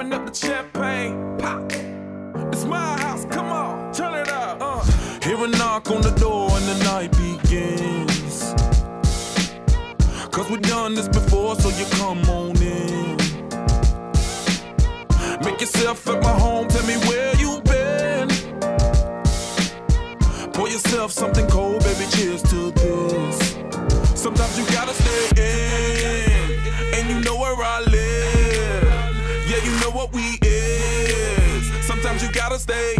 open up the champagne. Pop. It's my house, come on, turn it up. Uh. Hear a knock on the door and the night begins. Cause we done this before, so you come on in. Make yourself at my home, tell me where you been. Pour yourself something cold, you know what we is. Sometimes you gotta stay